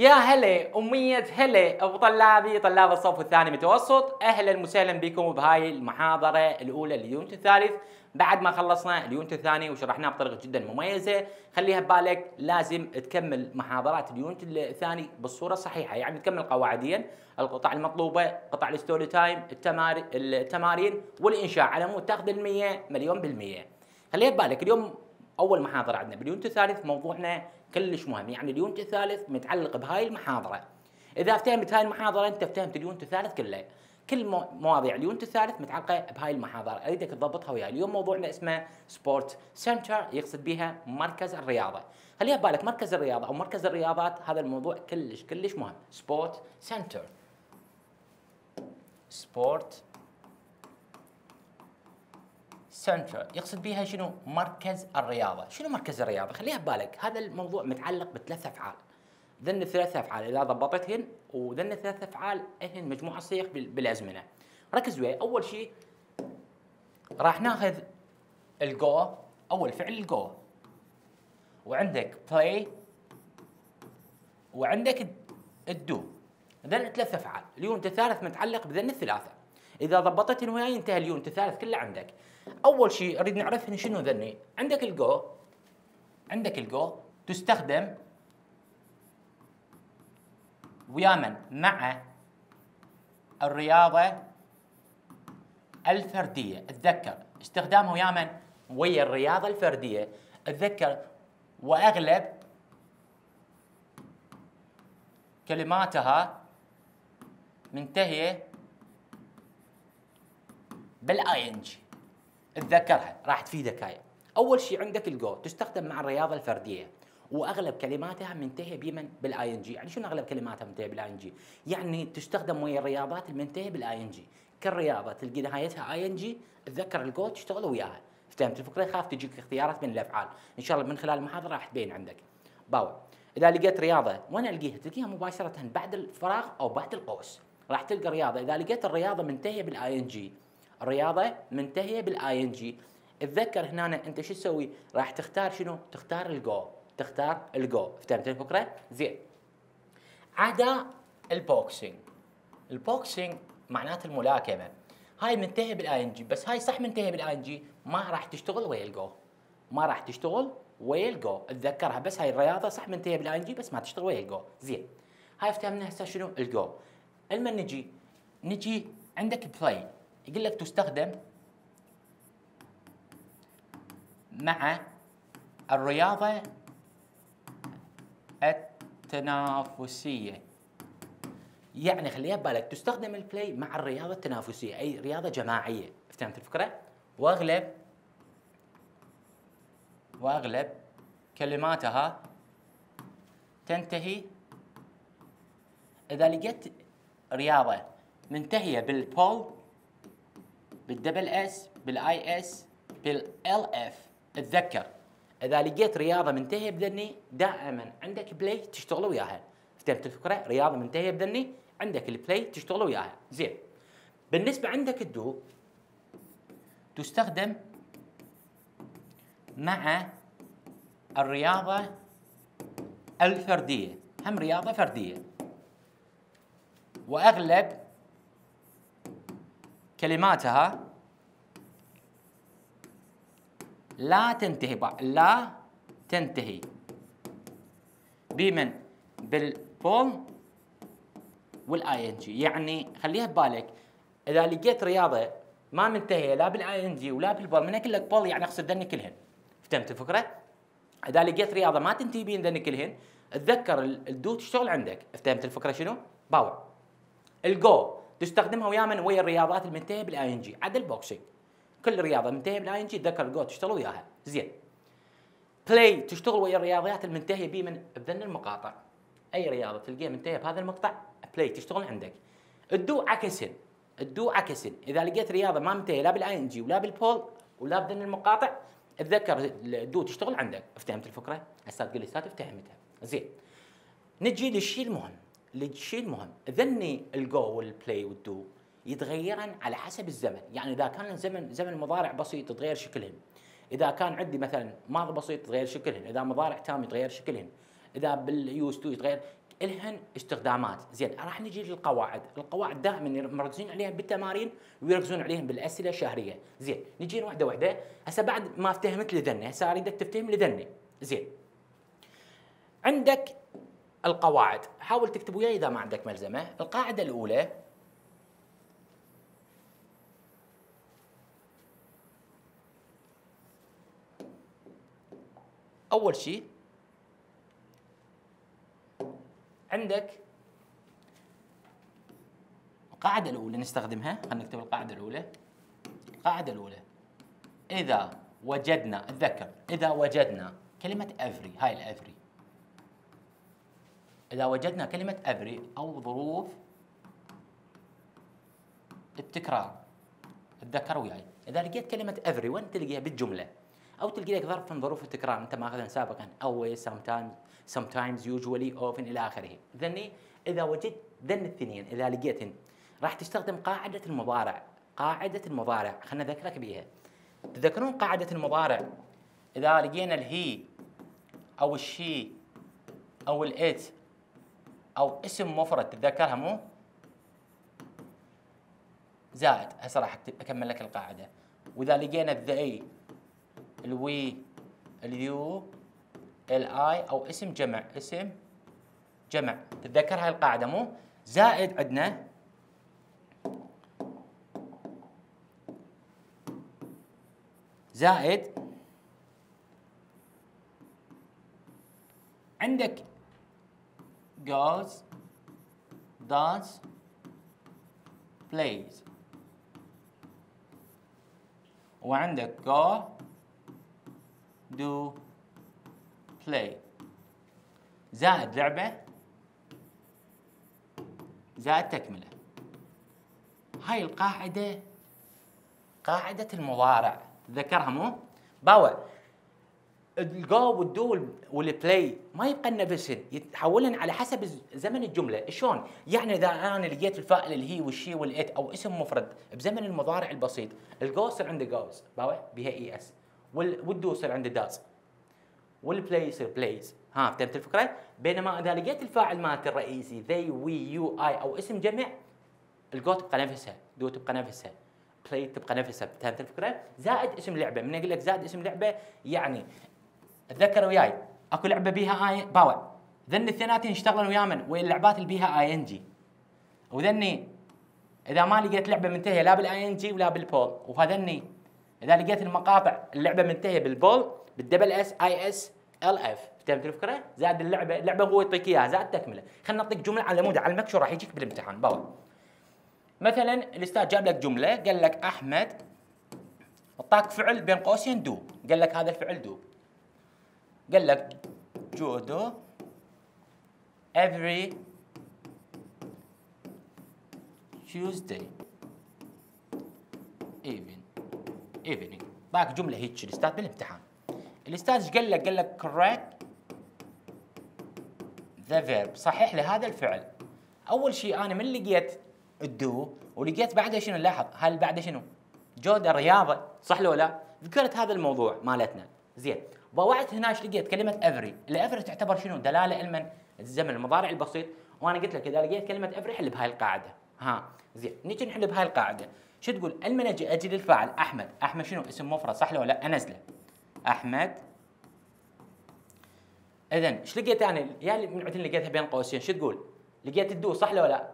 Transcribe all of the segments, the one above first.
يا هلا ومية هلا. بطلابي طلاب الصف الثاني متوسط أهلا وسهلا بكم بهاي المحاضرة الأولى لل unit الثالث. بعد ما خلصنا ال unit الثاني وشرحناه بطريقة جدا مميزة خليها ببالك لازم تكمل محاضرات ال unit الثاني بالصورة الصحيحة. يعني تكمل قواعديا القطع المطلوبة قطع ال story time التمارين والإنشاء على مود تاخذ المية مليون بالمية. خليها ببالك اليوم أول محاضرة عندنا. بال unit الثالث موضوعنا كلش مهم. يعني ال unit الثالث متعلق بهاي المحاضرة. إذا افتهمت هاي المحاضرة أنت فهمت ال unit الثالث كله. كل مواضيع ال unit الثالث متعلقة بهاي المحاضرة. أريدك تضبطها وياي. اليوم موضوعنا اسمه sport center يقصد بها مركز الرياضة. خليها ببالك مركز الرياضة أو مركز الرياضات هذا الموضوع كلش كلش مهم. sport center sport center يقصد بها شنو؟ مركز الرياضة، شنو مركز الرياضة؟ خليها ببالك، هذا الموضوع متعلق بثلاث أفعال. ذن الثلاث أفعال إذا ضبطتهن وذن الثلاث أفعال هن مجموعه صيغ بالأزمنة. ركز وياي، أول شيء راح ناخذ الجو أول فعل الجو وعندك play وعندك ال do ذن ثلاث أفعال، ال unit الثالث متعلق بذن الثلاثة. إذا ضبطتهن وياي انتهى اليونت الثالث كله عندك. أول شيء أريد نعرف شنو ذني. عندك الجو؟ عندك الجو؟ تستخدم ويا من مع الرياضة الفردية. أتذكر استخدامها ويا من ويا الرياضة الفردية. أتذكر وأغلب كلماتها منتهية بال ing تذكرها راح تفيدك هاي أول شيء عندك الجو تستخدم مع الرياضة الفردية. وأغلب كلماتها منتهيه بمن؟ بال ing يعني شنو أغلب كلماتها منتهية بال ing يعني تستخدم ويا الرياضات المنتهية بال ing كل رياضة تلقي نهايتها ing تذكر ال go تشتغل وياها. فهمت الفكرة خاف تجيك اختيارات من الأفعال. إن شاء الله من خلال المحاضرة راح تبين عندك. باوع إذا لقيت رياضة وين ألقيها؟ تلقيها مباشرة بعد الفراغ أو بعد القوس. راح تلقى رياضة. إذا لقيت الرياضة منتهية بال ing الرياضه منتهية بال ing تذكر هنا انت شو تسوي؟ راح تختار شنو؟ تختار الجو تختار الجو فهمت الفكرة؟ زين. عدا ال boxing ال boxing معناته الملاكمة. هاي منتهية بال ing بس هاي صح منتهية بال ing ما راح تشتغل ويا الجو ما راح تشتغل ويا الجو اتذكرها. بس هاي الرياضة صح منتهية بال ing بس ما تشتغل ويا الجو زين. هاي فهمنا هسه شنو؟ الجو لما نجي. نجي عندك play يقول لك تستخدم مع الرياضة التنافسية يعني خليها ببالك تستخدم ال play مع الرياضة التنافسية أي رياضة جماعية فهمت الفكرة؟ وأغلب وأغلب كلماتها تنتهي إذا لقيت رياضة منتهية بالبول بالدبل إس بالآي إس بالإل إف. اتذكر. إذا لقيت رياضة منتهية بذني دائما عندك play تشتغل وياها. فهمت الفكرة؟ رياضة منتهية بذني عندك ال play تشتغل وياها. زين. بالنسبة عندك الدو تستخدم مع الرياضة الفردية. هم رياضة فردية. وأغلب كلماتها لا تنتهي لا تنتهي. بمن؟ بالبول وال ing يعني خليها ببالك. إذا لقيت رياضة ما منتهية لا بال ing ولا بال ball من أقول لك ball يعني أقصد ذني كلهن. فهمت الفكرة؟ إذا لقيت رياضة ما تنتهي بين ذني كلهن تذكر ال do تشتغل عندك؟ فهمت الفكرة شنو؟ باوع. ال go تستخدمها ويا من؟ ويا الرياضات المنتهيه بال ing عدا ال boxing كل رياضة منتهية بال ing تذكر ال go تشتغل وياها. زين. play تشتغل ويا الرياضيات المنتهيه بي من؟ بذن المقاطع. أي رياضة تلقيها منتهية بهذا المقطع؟ play تشتغل عندك. ال do عكسن. ال do عكسن. إذا لقيت رياضة ما منتهية لا بال ing ولا بال ball ولا بذن المقاطع اتذكر ال do تشتغل عندك. افتهمت الفكرة؟ هسه تقول لي أستاذ افتهمتها. زين. نجي للشيء المهم للشيء المهم. ذني ال go وال play وال do يتغيرن على حسب الزمن. يعني إذا كان الزمن زمن مضارع بسيط يتغير شكلهن. إذا كان عندي مثلا ماضي بسيط يتغير شكلهن. إذا مضارع تام يتغير شكلهن. إذا بال used to يتغير إلهن استخدامات. زين راح نجي للقواعد. القواعد دائما مركزين عليها بالتمارين ويركزون عليهم بالأسئلة الشهرية. زين نجي واحدة واحدة. هسه بعد ما افتهمت لذني هسه أريدك تفتهم لذني. زين. عندك القواعد. حاول تكتب وياي إذا ما عندك ملزمة. القاعدة الأولى أول شيء عندك القاعدة الأولى. نستخدمها. خلينا نكتب القاعدة الأولى. القاعدة الأولى. إذا وجدنا أتذكر. إذا وجدنا كلمة every هاي ال every إذا وجدنا كلمة every أو ظروف التكرار أتذكر وياي. إذا لقيت كلمة every وين تلقيها؟ بالجملة. أو تلقي لك ظرف من ظروف التكرار أنت ماخذها سابقا. always sometimes sometimes usually often إلى آخره. ذني إذا وجدت ذن الاثنين إذا لقيتهن راح تستخدم قاعدة المضارع. قاعدة المضارع خلنا نذكرك بيها. تذكرون قاعدة المضارع؟ إذا لقينا الهي أو الشي أو الإت أو اسم مفرد تتذكرها مو؟ زائد هسه راح أكمل لك القاعدة. وإذا لقينا الذي الوي اليو الآي أو اسم جمع اسم جمع. تتذكر هاي القاعدة مو؟ زائد عندنا زائد عندك goes does plays. وعندك go do play. زائد لعبة زائد تكملة. هاي القاعدة قاعدة المضارع. تذكرها مو؟ باوع. ال go وال do وال play ما يبقى نفسهن يتحولن على حسب زمن الجملة. شلون؟ يعني إذا أنا لقيت الفاعل ال he وال she وال it أو اسم مفرد بزمن المضارع البسيط ال go يصير عنده goes باوع بها es. وال do يصير عنده does وال play يصير plays ها فهمت الفكرة؟ بينما إذا لقيت الفاعل مالت الرئيسي they we you I أو اسم جمع ال go تبقى نفسها do تبقى نفسها play تبقى نفسها. فهمت الفكرة؟ زائد اسم لعبة. من أقول لك زائد اسم لعبة يعني تذكر وياي. اكو لعبة بيها i باوع ذن الثنتين يشتغلون ويا من؟ ويا اللعبات اللي بيها ing. وذني إذا ما لقيت لعبة منتهية لا بال ing ولا بال ball. وهذني إذا لقيت المقاطع اللعبة منتهية بال ball بال double s i s l f. فهمت الفكرة؟ زائد اللعبة اللعبة هو يعطيك إياها زائد تكملة. خلينا نعطيك جملة على مود علمك شو راح يجيك بالامتحان. باوع مثلا الأستاذ جاب لك جملة قال لك أحمد أعطاك فعل بين قوسين do. قال لك هذا الفعل do. قال لك جودو every Tuesday even evening. باك جملة هيك الأستاذ بالامتحان الأستاذ إيش قال لك؟ قال لك correct the verb. صحح لي هذا الفعل. أول شيء أنا من لقيت ال do ولقيت بعدها شنو لاحظ هل بعده شنو؟ جودو رياضة. صح لو لا؟ ذكرت هذا الموضوع مالتنا. زين. باوعت إيش لقيت؟ كلمة every ال every تعتبر شنو؟ دلالة المن الزمن المضارع البسيط. وأنا قلت لك إذا لقيت كلمة every حل بهاي القاعدة. ها زين. نيجي نحل بهاي القاعدة. شو تقول؟ المن أجي أجي للفاعل أحمد. أحمد شنو؟ اسم مفرد صح لو لا؟ أنزله. أحمد. اذا إيش لقيت أنا؟ يا من عندي لقيتها بين قوسين. شو تقول؟ لقيت ال do صح لو لا؟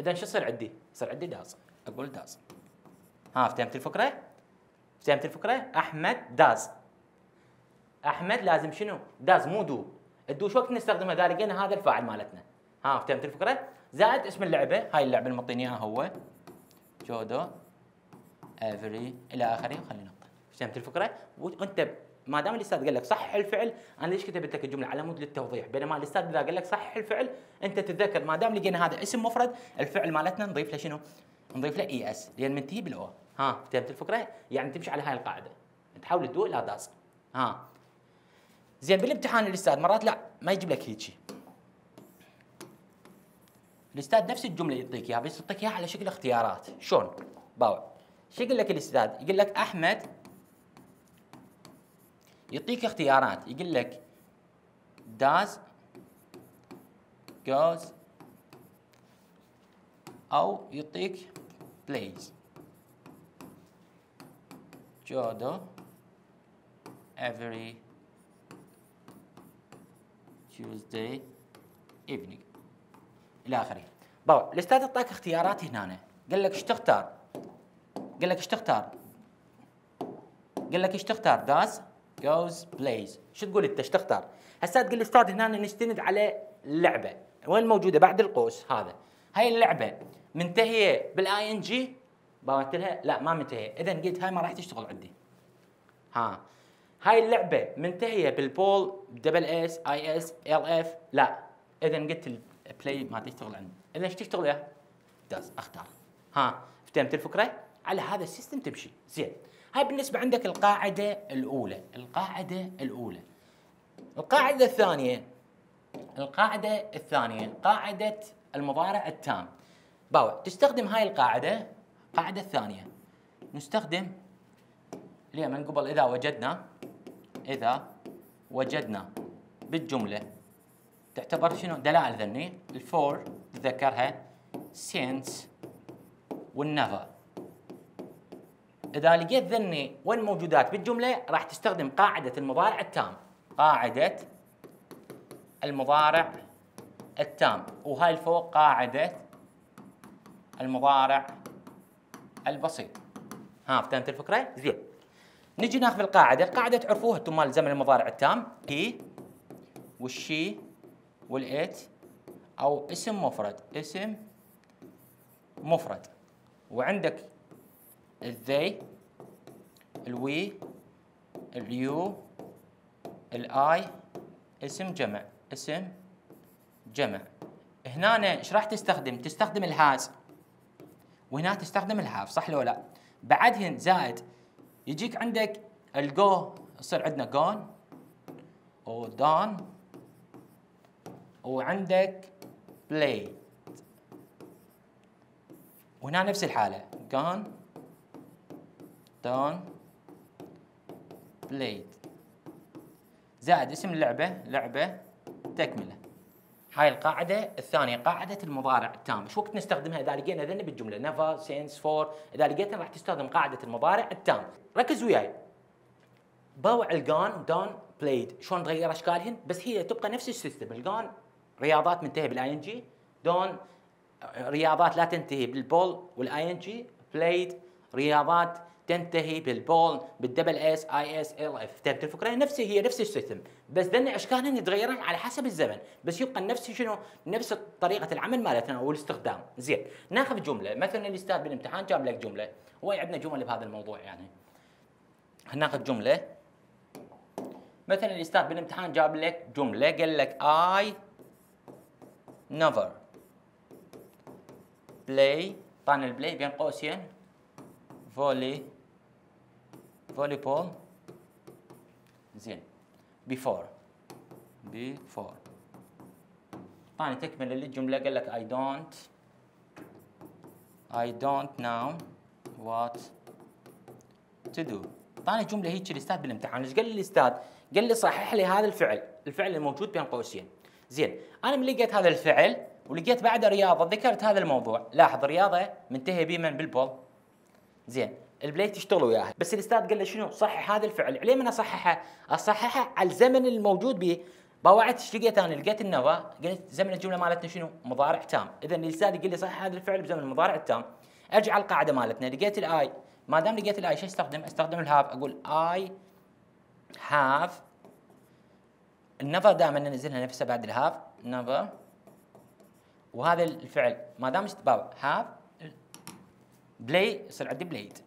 اذا شو يصير عندي؟ يصير عندي does أقول does ها فهمت الفكرة؟ فهمت الفكرة؟ أحمد does أحمد لازم شنو؟ does مو do. ال do شو وقت نستخدمها اذا لقينا هذا الفاعل مالتنا. ها فهمت الفكرة؟ زائد اسم اللعبة. هاي اللعبة اللي معطيني اياها هو جودو every إلى آخره. خلينا نقطه فهمت الفكرة؟ وانت ما دام الأستاذ قال لك صحح الفعل أنا ليش كتبت لك الجملة؟ على مود للتوضيح. بينما الأستاذ إذا قال لك صحح الفعل أنت تتذكر ما دام لقينا هذا اسم مفرد الفعل مالتنا نضيف له شنو؟ نضيف له es. لأن منتهي بال o ها فهمت الفكرة؟ يعني تمشي على هاي القاعدة. تحول ال do إلى does ها. زين بالامتحان الاستاذ مرات لا ما يجيب لك هيجي الاستاذ نفس الجملة يعطيك إياها بس يعطيك إياها على شكل اختيارات. شلون؟ باوع. شو يقول لك الاستاذ؟ يقول لك أحمد يعطيك اختيارات. يقول لك does goes أو يعطيك plays. جودو every Tuesday evening. إلى آخره. بابا الأستاذ أعطاك اختيارات هنا. قال لك إيش تختار؟ قال لك إيش تختار؟ قال لك إيش تختار؟ does goes plays شو تقول أنت؟ إيش تختار؟ هسه تقول الأستاذ هنا نستند على اللعبه وين موجودة؟ بعد القوس هذا. هاي اللعبة منتهية بال ing قلت لها لا ما منتهية. اذا قلت هاي ما راح تشتغل عندي. ها. هاي اللعبة منتهية بال ball double s i s l f لا. اذا قلت ال play ما تشتغل عندي. اذا إيش تشتغل يا؟ does أختار. ها. فهمت الفكرة على هذا ال system تمشي. زين. هاي بالنسبة عندك القاعدة الأولى. القاعدة الأولى. القاعدة الثانية. القاعدة الثانية. قاعدة المضارع التام. باوع تستخدم هاي القاعدة. القاعده الثانية. نستخدم. اللي من قبل إذا وجدنا. إذا وجدنا بالجملة تعتبر شنو؟ دلائل ذني. الفور تذكرها سينس والنفر إذا لقيت ذني وين موجودات بالجملة راح تستخدم قاعدة المضارع التام. قاعدة المضارع التام. وهاي الفوق قاعدة المضارع البسيط. ها فهمت الفكرة؟ زين. نجي ناخذ القاعدة. القاعدة تعرفوها أنتم مال زمن المضارع التام. هي والشي والات أو اسم مفرد. اسم مفرد. وعندك الذي الوي اليو ال I. اسم جمع. اسم جمع. هنا إيش راح تستخدم؟ تستخدم ال has. وهنا تستخدم ال have صح لو لا؟ بعدهن زائد يجيك عندك الجو يصير عندنا gone و done وعندك play وهنا نفس الحالة gone done played زائد اسم اللعبة لعبة تكملة. هاي القاعدة الثانية قاعدة المضارع التام، إيش وقت نستخدمها؟ إذا لقينا ذني بالجملة never since for، إذا لقيتها راح تستخدم قاعدة المضارع التام، ركز وياي. باوع ال gone done played، شلون تغير أشكالهن؟ بس هي تبقى نفس ال system، ال gone رياضات منتهية بال ing، done رياضات لا تنتهي بال ball وال ing، played رياضات تنتهي بال ball بال double s i s l f. فهمت الفكرة نفس هي نفس ال system. بس ذن اشكالهن يتغيرن على حسب الزمن. بس يبقى نفس شنو؟ نفس طريقة العمل مالتنا والاستخدام. زين. ناخذ جملة. مثلا الأستاذ بالامتحان جاب لك جملة. هو عندنا جمل بهذا الموضوع يعني. ناخذ جملة. مثلا الأستاذ بالامتحان جاب لك جملة. قال لك I never play طبعا ال play بين قوسين. volleyball زين before. Before. طبعا تكمل الجملة قال لك I don't. I don't know what to do. طبعا الجملة هيك الاستاذ بالامتحان إيش قال لي الاستاذ؟ قال لي صحح لي هذا الفعل الفعل الموجود بين قوسين زين أنا من لقيت هذا الفعل ولقيت بعده رياضه ذكرت هذا الموضوع لاحظ رياضه منتهيه بمن بال ball زين ال play تشتغل وياها. بس الأستاذ قال له شنو؟ صحح هذا الفعل. عليه من اصححه أصححه على الزمن الموجود به. باوعت إيش لقيت أنا لقيت النوى قلت زمن الجملة مالتنا شنو؟ مضارع تام. اذا الأستاذ يقول لي صحح هذا الفعل بزمن المضارع التام أرجع على القاعدة مالتنا. لقيت ال I ما دام لقيت ال I شو أستخدم؟ أستخدم ال have أقول I have ال never دائما ننزلها نفسها بعد ال have never وهذا الفعل. ما دام have play يصير عندي played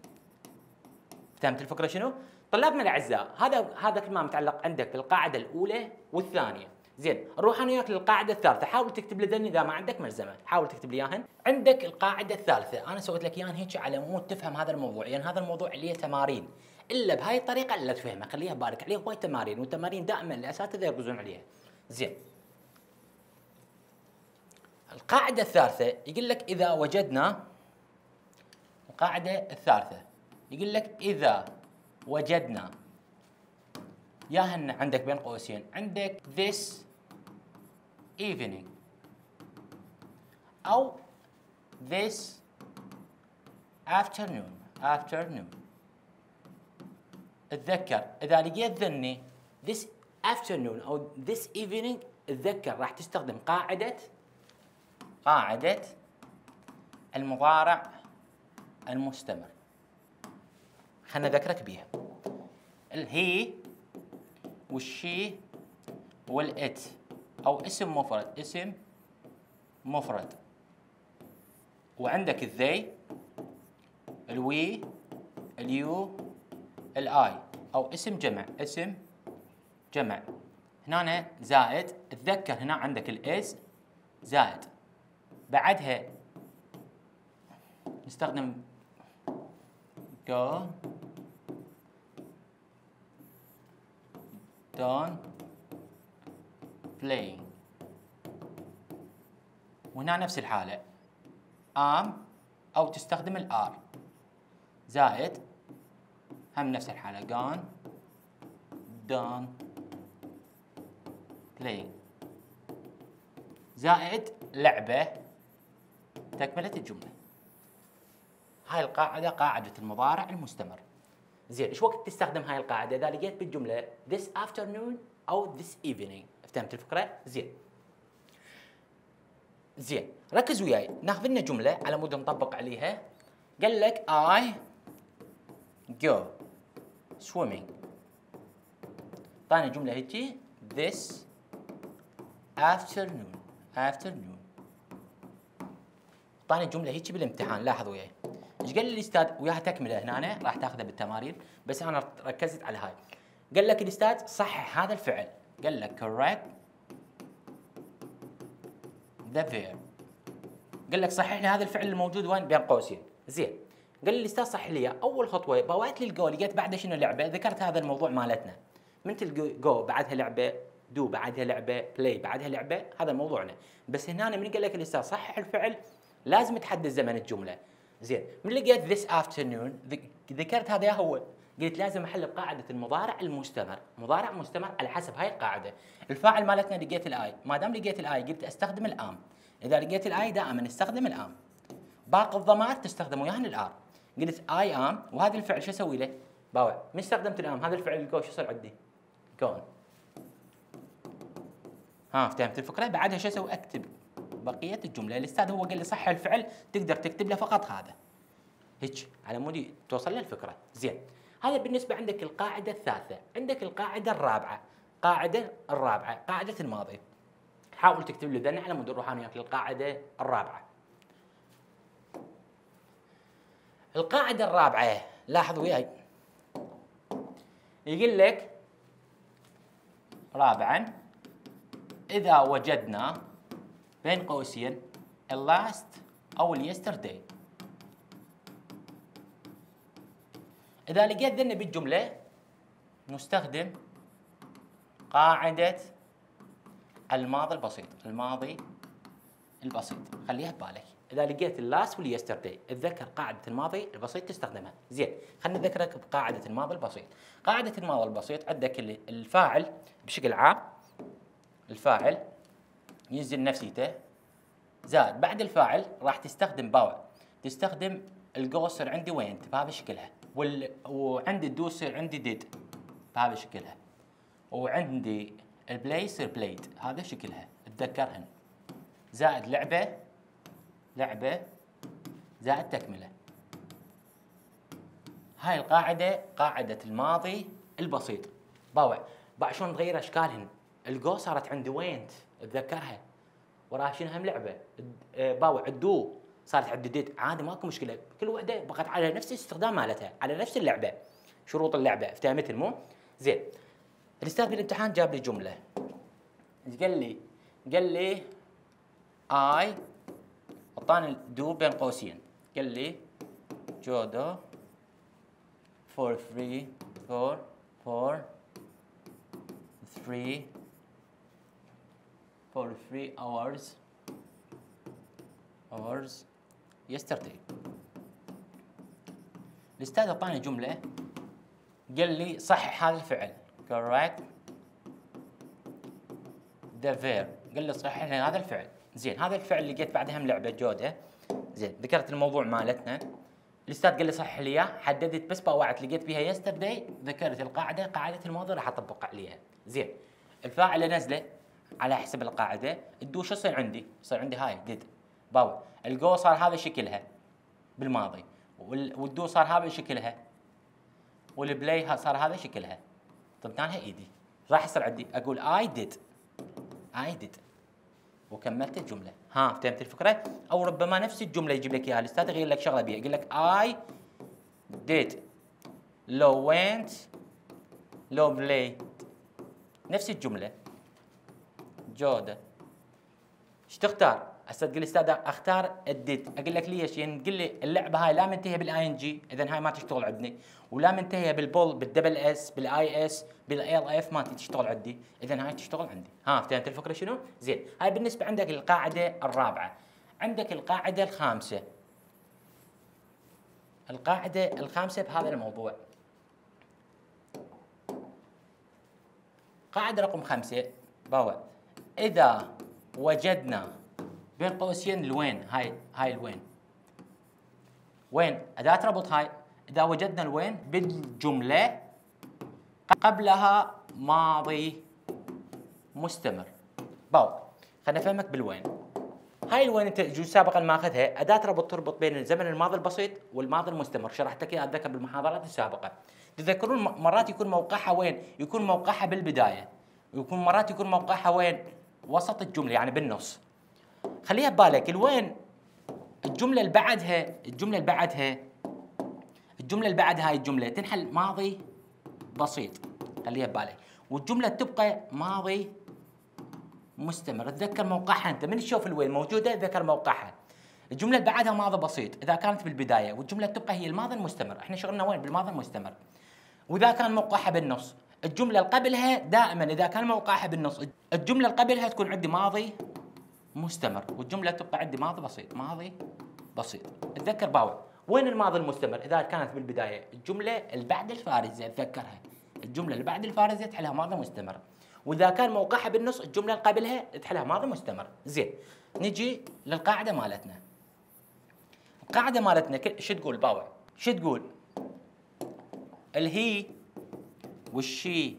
فهمت الفكرة شنو؟ طلابنا الأعزاء. هذا هذا كل ما متعلق عندك بالقاعده الأولى والثانية. زين نروح أنا وياك للقاعدة الثالثة. حاول تكتب لي اذا ما عندك ملزمة. حاول تكتب لي إياهن. عندك القاعدة الثالثة. أنا سويت لك إياهن هيك على مود تفهم هذا الموضوع. يعني هذا الموضوع اللي تمارين. إلا بهاي الطريقة الا تفهمها. خليها بارك عليه هواي تمارين والتمارين دائما الأساتذة يركزون عليها. زين. القاعدة الثالثة يقول لك إذا وجدنا القاعدة الثالثة. يقول لك إذا وجدنا ياهن عندك بين قوسين عندك this evening أو this afternoon afternoon. اتذكر إذا لقيت ذني this afternoon أو this evening اتذكر راح تستخدم قاعدة قاعدة المضارع المستمر. خلنا اذكرك بيها. الهي والشي والات أو اسم مفرد اسم مفرد. وعندك الذي الوي اليو الاي أو اسم جمع اسم جمع. هنا زائد تذكر هنا عندك ال is زائد. بعدها نستخدم going doing playing. وهنا نفس الحالة. am أو تستخدم الار زائد هم نفس الحالة. gone done playing. زائد لعبة تكملة الجملة. هاي القاعدة قاعدة المضارع المستمر. زين إيش وقت تستخدم هاي القاعدة؟ إذا لقيت بالجملة this afternoon أو this evening. فهمت الفكرة؟ زين. زين. ركز وياي. ناخذ لنا جملة على مود نطبق عليها. قال لك I go swimming. طاني جملة هيجي this afternoon. Afternoon. طاني جملة هيجي بالامتحان. لاحظ وياي. إيش قال الاستاذ وياها تكملة هنا راح تأخذها بالتمارين بس أنا ركزت على هاي. قال لك الاستاذ صحح هذا الفعل. قال لك correct the verb. قال لك صحح لي هذا الفعل الموجود وين؟ بين قوسين. زين. قال لي الاستاذ صحح لي أول خطوة باوعت لي ال go لقيت بعدها شنو لعبة؟ ذكرت هذا الموضوع مالتنا. من جو بعدها لعبة do بعدها لعبة play بعدها لعبة هذا موضوعنا. بس هنا من قال لك الاستاذ صحح الفعل. لازم تحدد زمن الجملة. زين من لقيت this afternoon ذكرت هذا هو. قلت لازم أحل بقاعدة المضارع المستمر. مضارع مستمر على حسب هاي القاعدة. الفاعل مالتنا لقيت ال I ما دام لقيت ال I قلت أستخدم ال am إذا لقيت ال I دائما أستخدم ال am باقي الضمائر تستخدم وياهن ال are قلت I am وهذا الفعل شو أسوي له؟ باوع. من استخدمت ال am هذا الفعل الجو شو صار عندي؟ going. ها فهمت الفكرة؟ بعدها شو أسوي؟ أكتب. بقية الجملة. الأستاذ هو قال لي صحح الفعل تقدر تكتب له فقط هذا. هيك على مود توصل للفكره زين. هذا بالنسبة عندك القاعدة الثالثة. عندك القاعدة الرابعة. قاعدة الرابعة. قاعدة الماضي. حاول تكتب لي ذني على مود نروح أنا للقاعدة الرابعة. القاعدة الرابعة لاحظ وياي. يقول لك رابعا إذا وجدنا بين قوسين. last أو yesterday. إذا لقيت ذني بالجملة نستخدم قاعدة الماضي البسيط. الماضي البسيط. خليها ببالك. إذا لقيت اللاست واليسترداي اتذكر قاعدة الماضي البسيط تستخدمها. زين خلينا نذكرك بقاعدة الماضي البسيط. قاعدة الماضي البسيط عندك الفاعل بشكل عام. الفاعل ينزل نفسيته زائد بعد الفاعل راح تستخدم باوع. تستخدم الجو يصير عندي went؟ بهذا شكلها. وال... وعندي ال do يصير عندي did. بهذا شكلها. وعندي ال play يصير played. هذا شكلها. تذكرهن زائد لعبة. لعبة. زائد تكملة. هاي القاعدة قاعدة الماضي البسيط. باوع. باع شلون تغير أشكالهن؟ الجو صارت عندي وينت اتذكرها وراها شنو هم لعبة. باوع الدو صارت عددت عادي ماكو مشكلة. كل وحدة بقت على نفس الاستخدام مالتها على نفس اللعبة. شروط اللعبة افتهمت مو؟ زين. الأستاذ بالامتحان جاب لي جملة. قال لي؟ قال لي I أعطاني do بين قوسين. قال لي judo for three for for three for three hours. Hours. Yesterday. الأستاذ أعطاني جملة. قال لي صحح هذا الفعل. Correct. The verb. قال لي صحح لي هذا الفعل. زين هذا الفعل اللي لقيت بعدها لعبة judo. زين ذكرت الموضوع مالتنا. الأستاذ قال لي صحح لي إياه حددت بس باوعت لقيت بها yesterday ذكرت القاعدة قاعدة الماضي راح أطبق عليها. زين الفاعل انزله. على حسب القاعدة ال do شو يصير عندي؟ يصير عندي هاي did باوع ال go صار هذا شكلها بالماضي وال do صار هذا شكلها وال play صار هذا شكلها. طبقناها إيدي. راح يصير عندي أقول I did I did وكملت الجملة. ها فهمت الفكرة؟ أو ربما نفس الجملة يجيب لك إياها. الأستاذ يغير لك شغلة بيها. يقول لك I did لو went لو play نفس الجملة. judo إيش تختار؟ هسه تقول لي أستاذ أختار ال did أقول لك ليش؟ يعني تقول لي اللعبة هاي لا منتهية بال ing اذا هاي ما تشتغل عندي. ولا منتهية بال ball بال double s بال is بال lf ما تشتغل عندي. اذا هاي تشتغل عندي. ها فهمت الفكرة شنو؟ زين. هاي بالنسبة عندك القاعدة الرابعة. عندك القاعدة الخامسة. القاعدة الخامسة بهذا الموضوع. قاعدة رقم خمسة. باوع. إذا وجدنا بين قوسين ال when هاي هاي ال when. when؟ اداه ربط هاي إذا وجدنا ال when بالجملة قبلها ماضي مستمر. باوع خلينا نفهمك بال when. هاي ال when أنت جو سابقا ماخذها اداه ربط تربط بين الزمن الماضي البسيط والماضي المستمر. شرحت لك أتذكر بالمحاضرات السابقة. تذكرون مرات يكون موقعها وين؟ يكون موقعها بالبداية. ويكون مرات يكون موقعها وين؟ وسط الجملة يعني بالنص. خليها ببالك الوين الجملة اللي بعدها الجملة اللي بعدها الجملة اللي بعد هاي الجملة تنحل ماضي بسيط. خليها ببالك. والجملة تبقى ماضي مستمر. تذكر موقعها أنت. من تشوف الوين موجودة تذكر موقعها. الجملة اللي بعدها ماضي بسيط إذا كانت بالبداية. والجملة تبقى هي الماضي المستمر. إحنا شغلنا وين؟ بالماضي المستمر. وإذا كان موقعها بالنص. الجملة اللي قبلها دائما إذا كان موقعها بالنص الجملة اللي قبلها تكون عندي ماضي مستمر والجملة تبقى عندي ماضي بسيط ماضي بسيط. أتذكر باور وين الماضي المستمر؟ إذا كانت بالبداية. الجملة اللي بعد الفارزه أتذكرها. الجملة اللي بعد الفارزه تحلها ماضي مستمر. وإذا كان موقعها بالنص الجملة اللي قبلها تحلها ماضي مستمر. زين نجي للقاعدة مالتنا. القاعدة مالتنا شو تقول باوع شو تقول؟ الهي والشي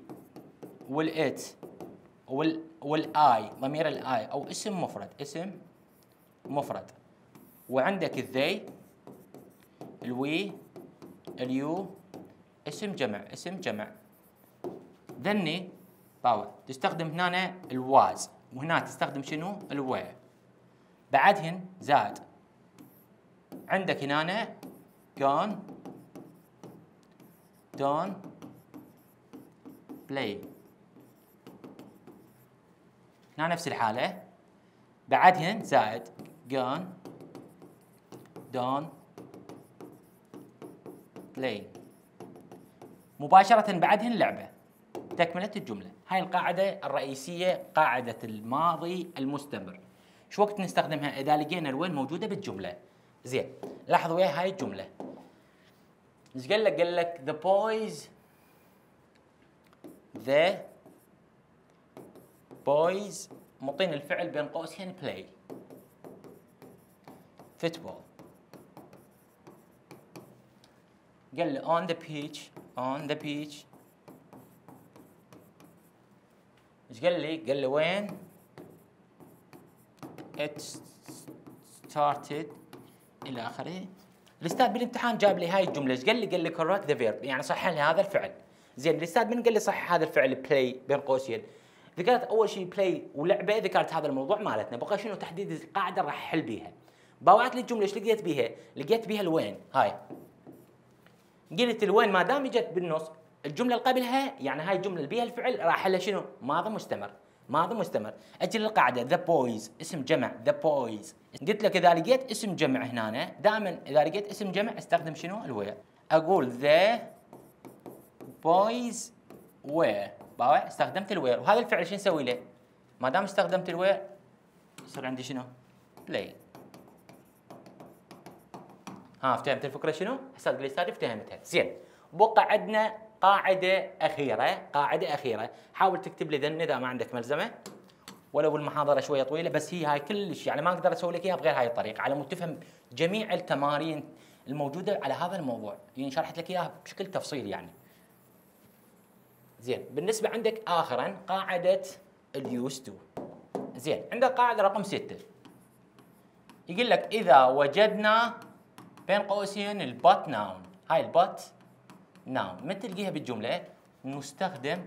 والإت وال والآي ضمير الآي أو اسم مفرد اسم مفرد. وعندك ال they ال we ال you اسم جمع اسم جمع. ذني باوع تستخدم هنا ال was. وهنا تستخدم شنو؟ الوا بعدهن زائد. عندك هنا going doing playing هنا نفس الحالة. بعدهن زائد going doing playing مباشرة بعدهن لعبة. تكملة الجملة. هاي القاعدة الرئيسية قاعدة الماضي المستمر. شو وقت نستخدمها؟ إذا لقينا الوين موجودة بالجملة. زين لاحظوا هاي الجملة. إيش قال لك؟ قال لك the boys the boys مطين الفعل بين قوسين play. Football. قال لي on the beach on the beach إيش قال لي؟ قال لي when it started. إلى آخره. الأستاذ بالامتحان جاب لي هاي الجملة. إيش قال لي؟ قال لي correct the verb. يعني صحح لي هذا الفعل. زين الاستاذ من قال لي صحح هذا الفعل play بين قوسين. ذكرت أول شيء play ولعبة ذكرت هذا الموضوع مالتنا. بقى شنو؟ تحديد القاعدة راح أحل بيها. باوعت لي الجملة إيش لقيت بيها؟ لقيت بيها ال when. هاي. قلت ال when ما دام اجت بالنص الجملة اللي قبلها يعني هاي الجملة اللي بيها الفعل راح أحلها شنو؟ ماضي مستمر. ماضي مستمر. أجي للقاعدة the boys اسم جمع the boys قلت لك إذا لقيت اسم جمع هنا دائما إذا لقيت اسم جمع استخدم شنو؟ ال were أقول the boys were باوع استخدمت ال were وهذا الفعل شو نسوي له؟ ما دام استخدمت ال were يصير عندي شنو؟ playing ها فهمت الفكرة شنو؟ هسه تقول لي أستاذ فهمتها. زين. بقى عندنا قاعدة أخيرة قاعدة أخيرة. حاول تكتب لي ذن إذا ما عندك ملزمة. ولو المحاضره شوية طويلة بس هي هاي كلش يعني ما أقدر أسوي لك إياها بغير هاي الطريقة. على مود تفهم جميع التمارين الموجودة على هذا الموضوع. يعني شرحت لك إياها بشكل تفصيلي يعني. زين. بالنسبة عندك آخرا قاعدة ال used to زين. عندك قاعدة رقم ستة. يقول لك إذا وجدنا بين قوسين ال but now هاي ال but now من تلقيها بالجملة؟ نستخدم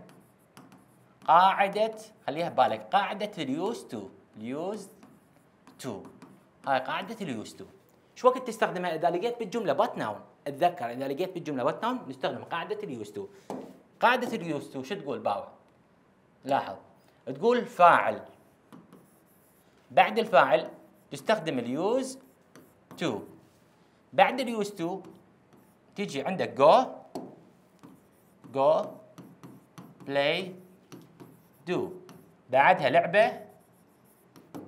قاعدة خليها ببالك. قاعدة ال used to ال used to هاي قاعدة ال used to شو وقت تستخدمها؟ إذا لقيت بالجملة but now أتذكر إذا لقيت بالجملة but now نستخدم قاعدة ال used to قاعدة ال used to شو تقول باوع لاحظ. تقول فاعل. بعد الفاعل تستخدم ال used to. بعد ال used to تيجي عندك go go play do بعدها لعبة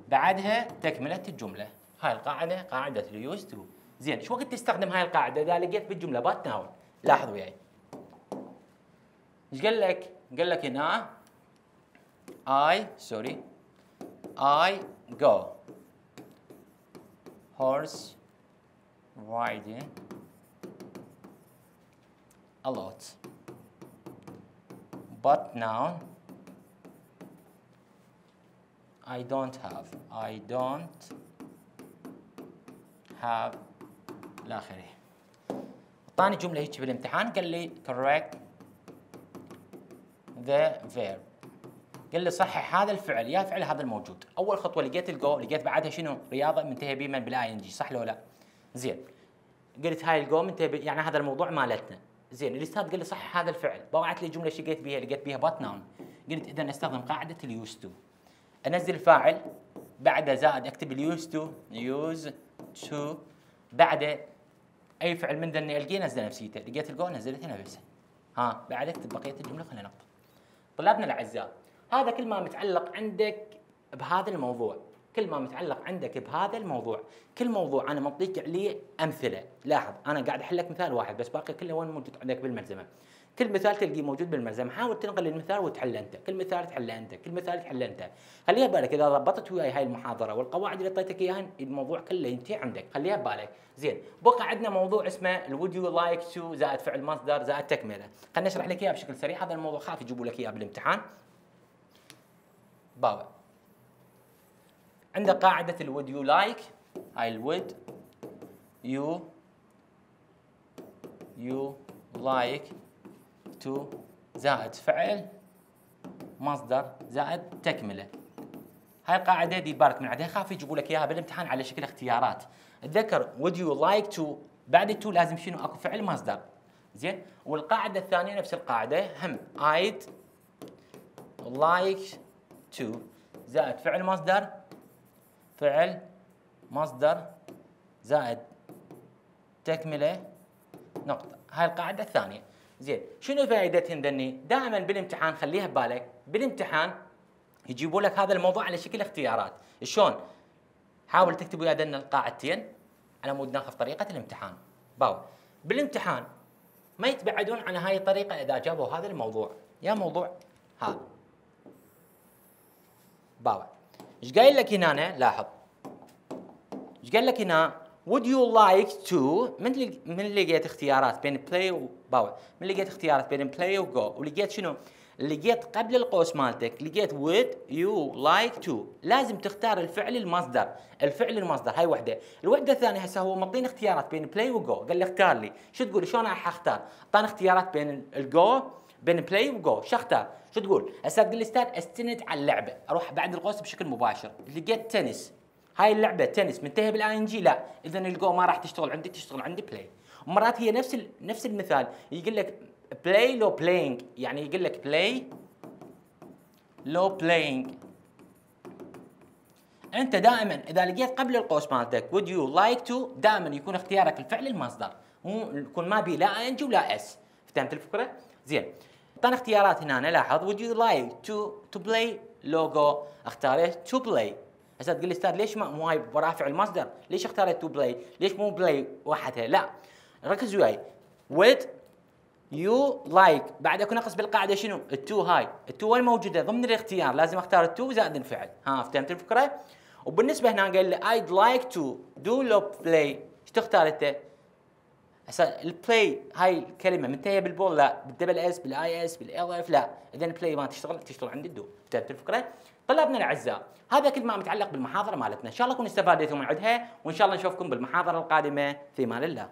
بعدها تكملة الجملة. هاي القاعدة قاعدة ال used to زين شو وقت تستخدم هاي القاعدة؟ إذا لقيت بالجملة but now. لاحظ وياي. ايش قال لك قال لك هنا I sorry I go horse riding a lot but now I don't have I don't have الآخره اعطاني جمله هيك بالامتحان قال لي correct the verb. قال لي صحح هذا الفعل يا فعل هذا الموجود. أول خطوة لقيت الجو لقيت بعدها شنو؟ رياضة منتهيه بمن بال ing صح لو لا؟ زين. قلت هاي الجو منتهي يعني هذا الموضوع مالتنا. زين الأستاذ قال لي صحح هذا الفعل. باوعت لي جملة لقيت بيها لقيت بيها but now قلت اذا أستخدم قاعدة ال used to أنزل فاعل بعده زائد أكتب ال used to used تو بعده أي فعل من ذني ألقيه نزل نفسيته. لقيت الجو نزلتها نفسها ها بعد أكتب بقية الجملة خلينا نقطه طلابنا الأعزاء هذا كل ما متعلق عندك بهذا الموضوع كل ما متعلق عندك بهذا الموضوع كل موضوع أنا معطيك عليه أمثلة. لاحظ أنا قاعد احل لك مثال واحد بس باقي كله وين موجود عندك بالملزمة. كل مثال تلقيه موجود بالملزمه حاول تنقل المثال وتحله أنت. كل مثال تحله أنت. كل مثال تحله أنت. خليها ببالك. إذا ضبطت وياي هاي المحاضرة والقواعد اللي اعطيتك اياها الموضوع كله ينتهي عندك. خليها ببالك. زين. بقى عندنا موضوع اسمه ال would you like to زائد فعل مصدر زائد تكملة. خليني اشرح لك إياه بشكل سريع. هذا الموضوع خاف يجيبوا لك إياه بالامتحان. بابا عندك قاعدة ال would you like. هاي ال would you. You like. تو زائد فعل مصدر زائد تكملة. هاي القاعدة دي بارك من عندها. خاف يجيبوا لك إياها بالامتحان على شكل اختيارات. اتذكر would you like to بعد التو لازم شنو؟ أكو فعل مصدر. زين؟ والقاعدة الثانية نفس القاعدة. هم. I'd like to. زائد فعل مصدر. فعل مصدر زائد تكملة. نقطة. هاي القاعدة الثانية. زين شنو فائدتهن ذني دائما بالامتحان خليها ببالك بالامتحان يجيبوا لك هذا الموضوع على شكل اختيارات. شلون؟ حاول تكتب ويا ذن القاعدتين على مود ناخذ طريقة الامتحان. باو. بالامتحان ما يتبعدون عن هاي الطريقة إذا جابوا هذا الموضوع. يا موضوع هذا. باوع إيش قايل لك هنا لاحظ. إيش قال لك هنا؟ Would you like to من من لقيت اختيارات بين play وباوع من لقيت اختيارات بين play و go. ولقيت شنو؟ لقيت قبل القوس مالتك لقيت would you like to. لازم تختار الفعل المصدر. الفعل المصدر هاي وحدة. الوحدة الثانية هسه هو معطيني اختيارات بين play و go. قال لي اختار لي. شو تقول؟ شلون راح أختار؟ اعطاني اختيارات بين ال go بين play و go شو أختار؟ شو تقول؟ هسه تقول لي أستاذ استند على اللعبة. أروح بعد القوس بشكل مباشر. لقيت تنس هاي اللعبة تنس منتهية بال ing؟ لا. اذا الجو ما راح تشتغل عندي تشتغل عندي play مرات هي نفس نفس المثال. يقول لك play لو playing يعني يقول لك play لو playing أنت دائما إذا لقيت قبل القوس مالتك would you like to دائما يكون اختيارك الفعل المصدر. مو يكون ما بي لا ing ولا s. فهمت الفكرة؟ زين. اعطانا اختيارات هنا لاحظ would you like to to play لوجو اختاريت to play. هسه تقول لي أستاذ ليش ما مو هاي برافع المصدر ليش اختاريت to play ليش مو play وحدها؟ لا ركز وياي. Would you like بعد اكو نقص بالقاعدة شنو؟ ال to هاي، ال to وين موجودة؟ ضمن الاختيار لازم أختار ال to زائد الفعل، ها فهمت الفكرة؟ وبالنسبة هنا قال لي I'd like to do لو play، إيش تختار أنت؟ هسه ال play هاي الكلمة منتهيه بال ball؟ لا. بال double s بال i s بال l f؟ لا. اذا ال play ما تشتغل تشتغل عند ال do فهمت الفكرة؟ طلابنا الأعزاء. هذا كل ما متعلق بالمحاضرة مالتنا. إن شاء الله تكونوا استفادتوا من عندها وإن شاء الله نشوفكم بالمحاضرة القادمة في أمان الله.